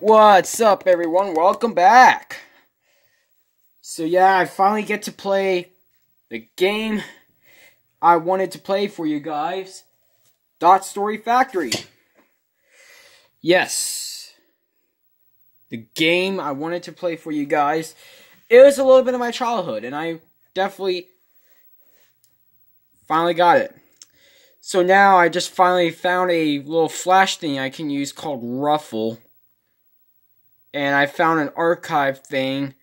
What's up, everyone? Welcome back. So, yeah, I finally get to play the game I wanted to play for you guys Dot Story Factory. Yes, the game I wanted to play for you guys. It was a little bit of my childhood, and I definitely finally got it. So now I just finally found a little flash thing I can use called Ruffle. And I found an archive thing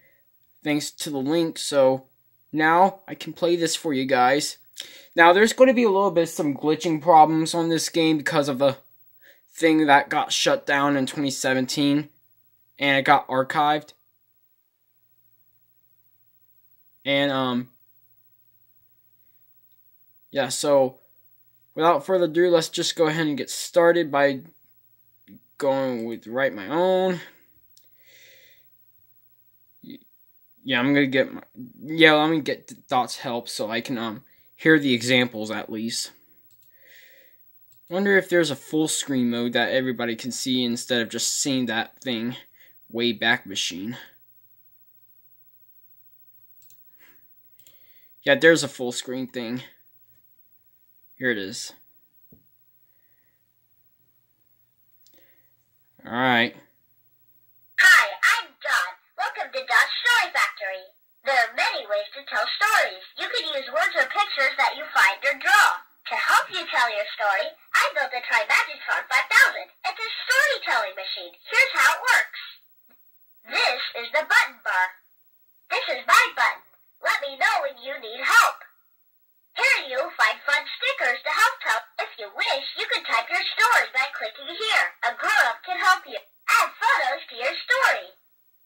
thanks to the link. So now I can play this for you guys. Now there's going to be a little bit some glitching problems on this game because of the thing that got shut down in 2017 and it got archived. And um yeah, so without further ado, let's just go ahead and get started by going with write my own. Yeah, I'm gonna get my yeah. Let me get Dot's help so I can um hear the examples at least. Wonder if there's a full screen mode that everybody can see instead of just seeing that thing way back machine. Yeah, there's a full screen thing. Here it is. Alright. To Dot's Story Factory. There are many ways to tell stories. You can use words or pictures that you find or draw. To help you tell your story, I built a Trimagitron 5000. It's a storytelling machine. Here's how it works. This is the button bar. This is my button. Let me know when you need help. Here you'll find fun stickers to help tell. If you wish, you can type your story by clicking here. A grown-up can help you. Add photos to your story.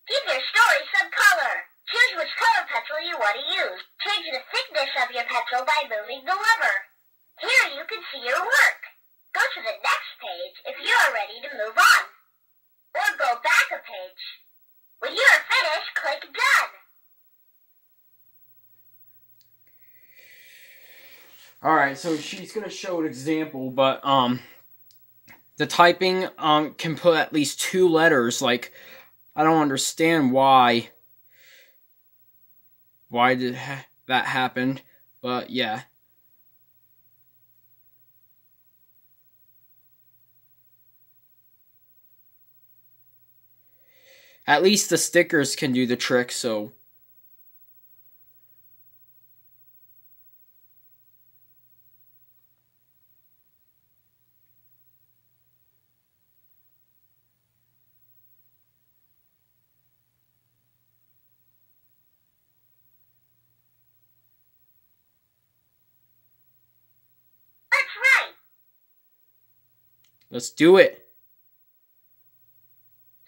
Give your story some color. Choose which color pencil you want to use. Change the thickness of your pencil by moving the lever. Here you can see your work. Go to the next page if you are ready to move on. Or go back a page. When you are finished, click Done. Alright, so she's gonna show an example, but um the typing um can put at least two letters, like I don't understand why why did ha that happened, but yeah. At least the stickers can do the trick, so That's right. Let's do it.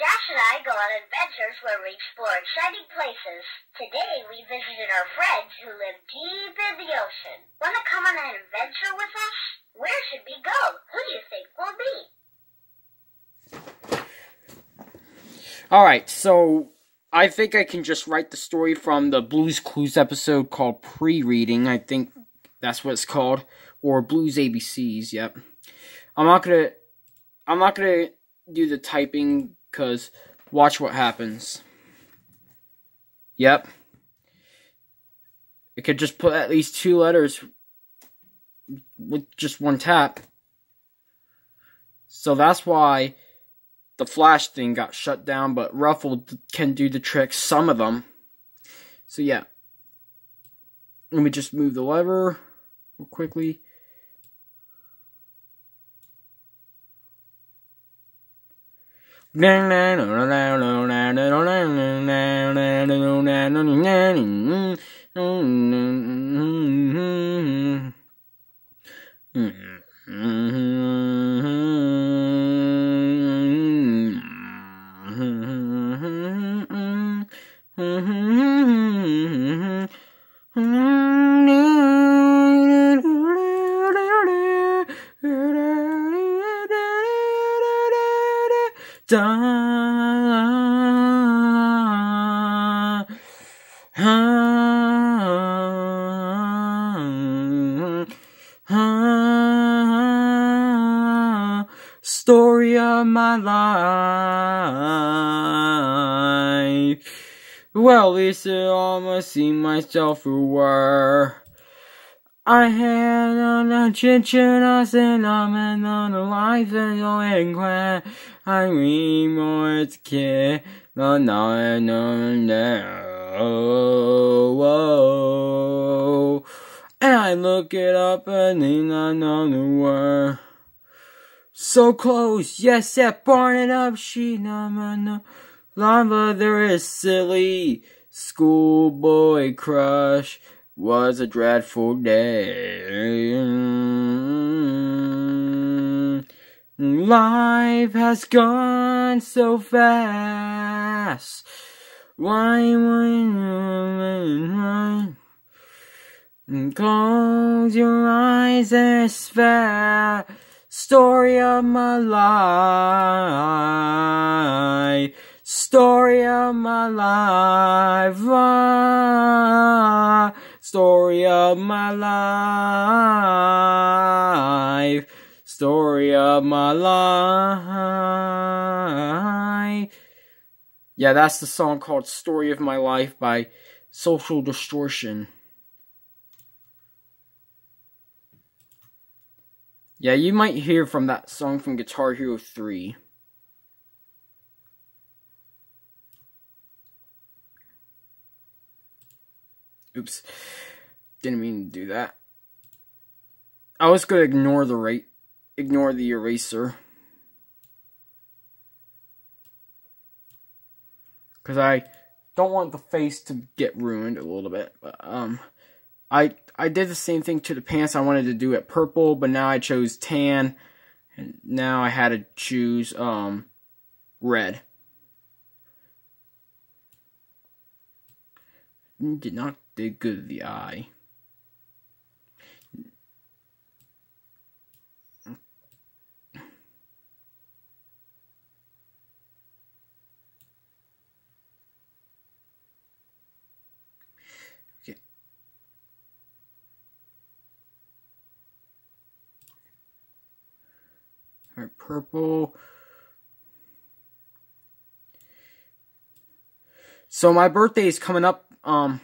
Dash and I go on adventures where we explore exciting places. Today we visited our friends who live deep in the ocean. Want to come on an adventure with us? Where should we go? Who do you think will be? Alright, so I think I can just write the story from the Blues Clues episode called Pre Reading. I think that's what it's called. Or Blues ABCs, yep. I'm not gonna I'm not gonna do the typing because watch what happens. Yep. It could just put at least two letters with just one tap. So that's why the flash thing got shut down, but Ruffle can do the trick, some of them. So yeah. Let me just move the lever real quickly. Story of my life. Well, at least it almost seemed myself who were. I had on a chinchin, I said I'm in on a life and going quiet. I mean more a kid, no, no, no, no, whoa. And I look it up and then I know the word. So close, yes, that burning up, she no, no. Lava, there is silly schoolboy crush was a dreadful day. Life has gone so fast. Why why, why, Close your eyes and spare story of my life. Story of my life. Ah, story of my life. Story of my life. Yeah, that's the song called Story of My Life by Social Distortion. Yeah, you might hear from that song from Guitar Hero 3. Oops. Didn't mean to do that. I was going to ignore the rate, ignore the eraser. Because I don't want the face to get ruined a little bit. But, um, I I did the same thing to the pants. I wanted to do it purple, but now I chose tan. And now I had to choose um red. Did not did good the eye. Alright, purple. So my birthday is coming up um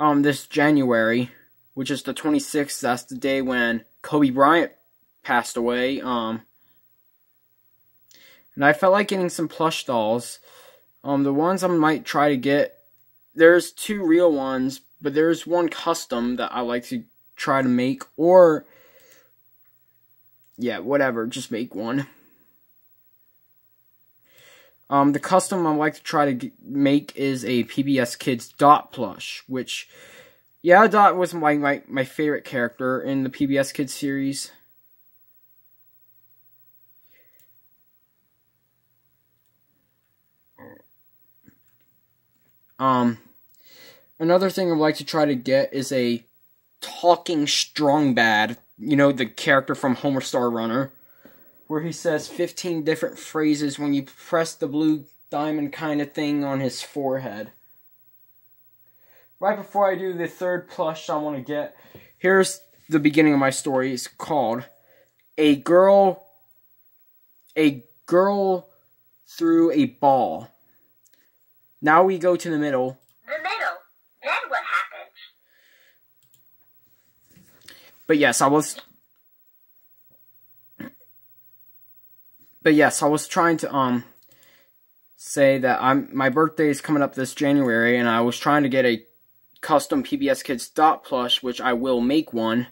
um this January, which is the 26th. That's the day when Kobe Bryant passed away. Um and I felt like getting some plush dolls. Um the ones I might try to get there's two real ones, but there's one custom that I like to try to make or yeah, whatever, just make one. Um, the custom I like to try to make is a PBS Kids Dot plush, which, yeah, Dot was my, my, my favorite character in the PBS Kids series. Um, another thing I'd like to try to get is a talking strong bad you know, the character from Homestar Runner, where he says 15 different phrases when you press the blue diamond kind of thing on his forehead. Right before I do the third plush I want to get, here's the beginning of my story. It's called A Girl A Girl Threw a Ball. Now we go to the middle. The middle. Then what happens? But yes, I was But yes, I was trying to um say that I'm my birthday is coming up this January and I was trying to get a custom PBS Kids dot plush, which I will make one.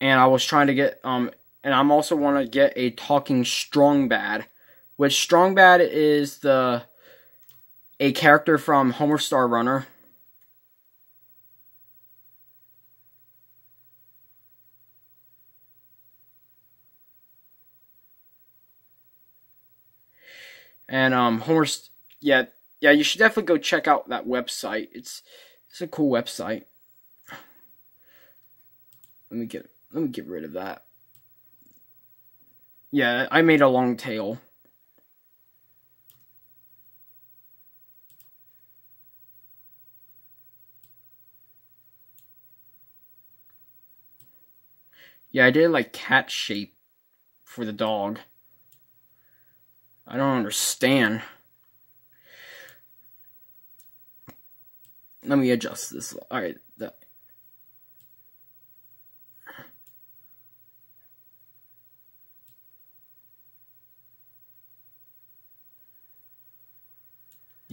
And I was trying to get um and I'm also want to get a talking strong bad, which strong bad is the a character from Homestar Runner. And um, Homer's, yeah, yeah, you should definitely go check out that website. It's it's a cool website. Let me get let me get rid of that. Yeah, I made a long tail. Yeah, I did like cat shape. for the dog. I don't understand. Let me adjust this. Alright.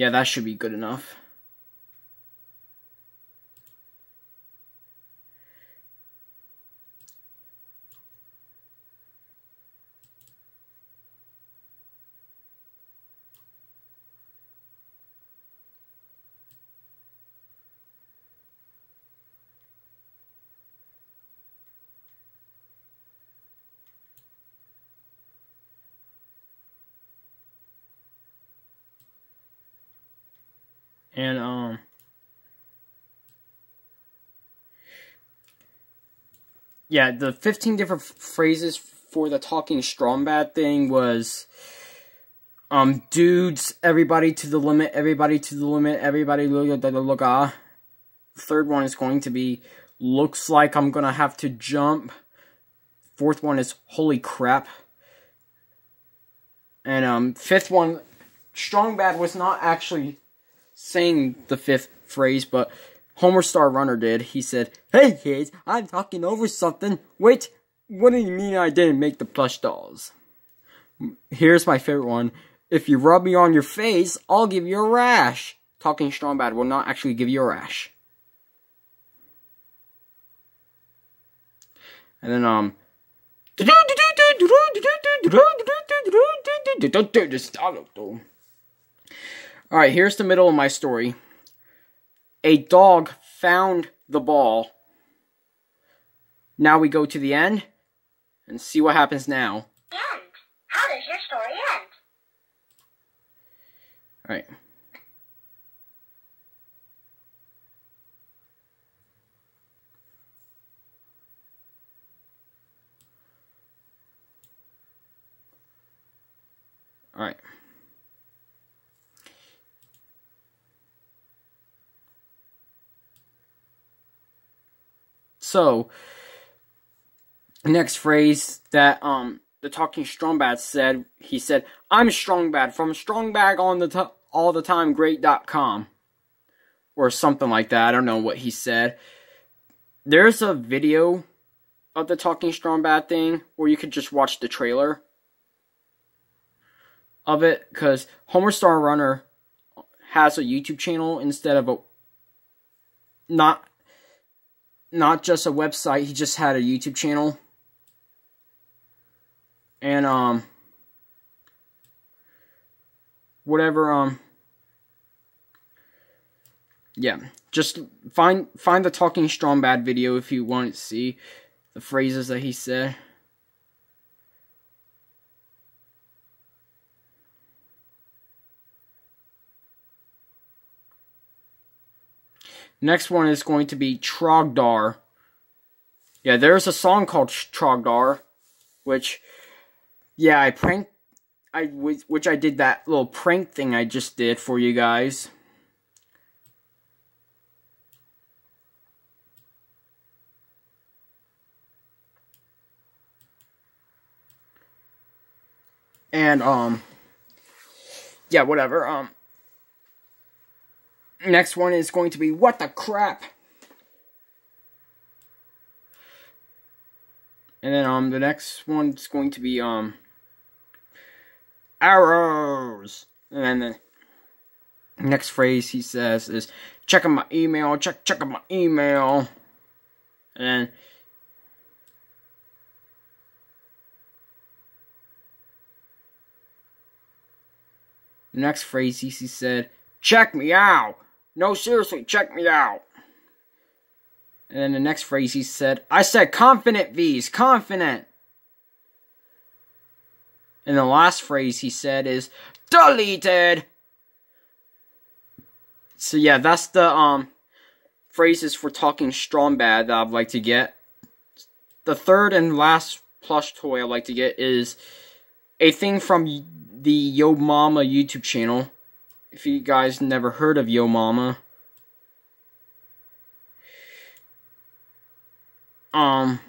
Yeah, that should be good enough. And um Yeah, the 15 different phrases for the talking strong bad thing was um dudes, everybody to the limit, everybody to the limit, everybody look look ah. Third one is going to be looks like I'm gonna have to jump. Fourth one is holy crap. And um fifth one strong bad was not actually saying the fifth phrase, but Homestar Runner did. He said, Hey kids, I'm talking over something. Wait, what do you mean I didn't make the plush dolls? Here's my favorite one. If you rub me on your face, I'll give you a rash. Talking strong bad will not actually give you a rash. And then, um, Alright, here's the middle of my story. A dog found the ball. Now we go to the end and see what happens now. End. How does your story end? Alright. Alright. So, next phrase that um the talking strong bad said, he said, "I'm strong bad from strongbag on the t- all the time great.com or something like that. I don't know what he said. There's a video of the talking strong bad thing or you could just watch the trailer of it because Homestar Runner has a YouTube channel instead of a not not just a website, he just had a YouTube channel. And um whatever um yeah, just find find the talking strong bad video if you want to see the phrases that he said. Next one is going to be Trogdor. Yeah, there's a song called Trogdor, which, yeah, I prank, I which I did that little prank thing I just did for you guys. And um, yeah, whatever. Um, Next one is going to be What the Crap? And then um the next one's going to be um arrows. And then the next phrase he says is checking my email, check checking my email. And then the next phrase he said, check me out. No, seriously, check me out. And then the next phrase he said, I said confident V's, confident. And the last phrase he said is deleted. So yeah, that's the um phrases for talking strong bad that I'd like to get. The third and last plush toy I'd like to get is a thing from the Yo Mama YouTube channel if you guys never heard of Yo Mama. Um,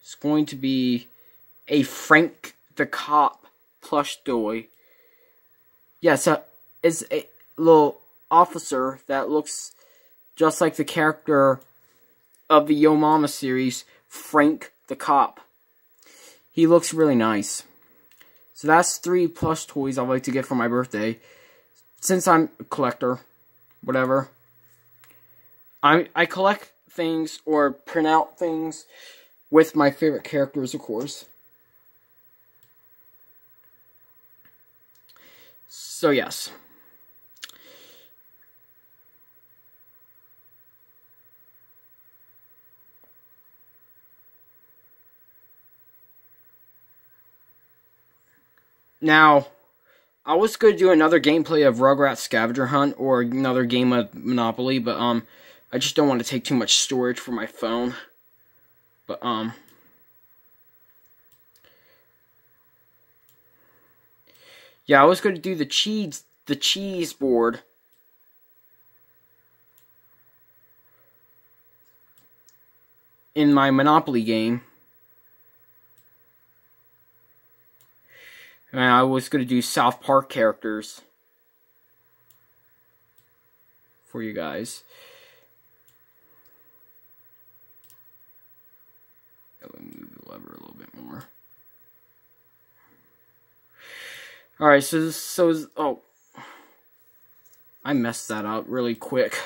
it's going to be a Frank the Cop plush toy. Yes, yeah, so it's a little officer that looks just like the character of the Yo Mama series, Frank the Cop. He looks really nice. So that's three plush toys I'd like to get for my birthday. Since I'm a collector, whatever. I I collect things or print out things with my favorite characters, of course. So yes. Now, I was going to do another gameplay of Rugrats Scavenger Hunt or another game of Monopoly, but um, I just don't want to take too much storage for my phone. But um, yeah, I was going to do the cheese the cheese board. In my Monopoly game. And I was going to do South Park characters for you guys. Let me move the lever a little bit more. Alright, so, so, oh. I messed that up really quick.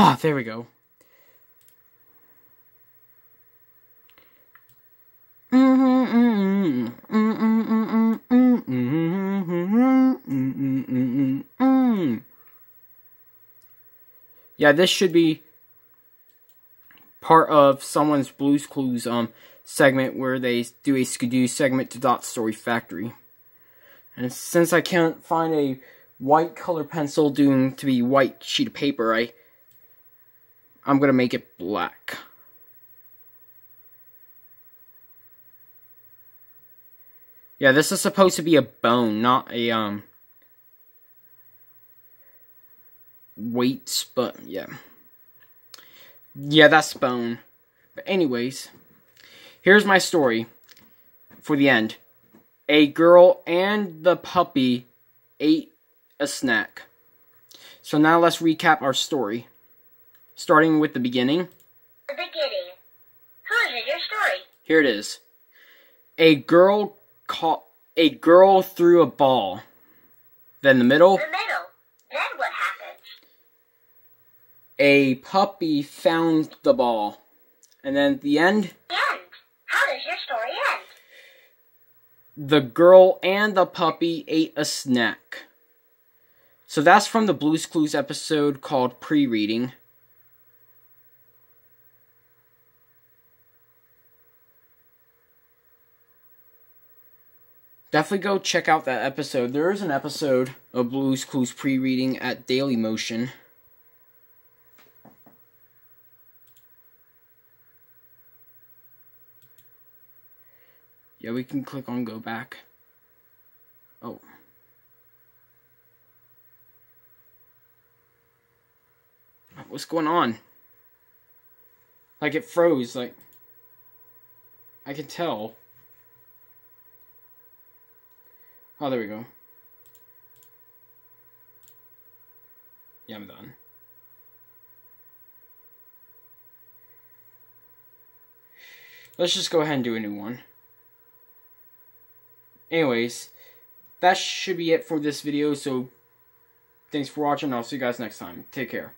Ah, there we go. Yeah, this should be part of someone's Blues Clues um segment where they do a Skidoo segment to Dot Story Factory. And since I can't find a white color pencil doing to be white sheet of paper, I I'm going to make it black. Yeah, this is supposed to be a bone, not a, um, weights, but, yeah. Yeah, that's bone. But anyways, here's my story for the end. A girl and the puppy ate a snack. So now let's recap our story starting with the beginning. The beginning. Who is in your story? Here it is. A girl caught a girl threw a ball. Then the middle. The middle. Then what happened? A puppy found the ball. And then the end. The end. How does your story end? The girl and the puppy ate a snack. So that's from the Blues Clues episode called Pre-Reading. Definitely go check out that episode. There is an episode of Blues Clues pre-reading at Daily Motion. Yeah, we can click on go back. Oh. What's going on? Like it froze, like I can tell. Oh, there we go. Yeah, I'm done. Let's just go ahead and do a new one. Anyways, that should be it for this video, so thanks for watching, I'll see you guys next time. Take care.